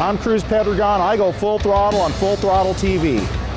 I'm Cruz Pedregon. I go full throttle on Full Throttle TV.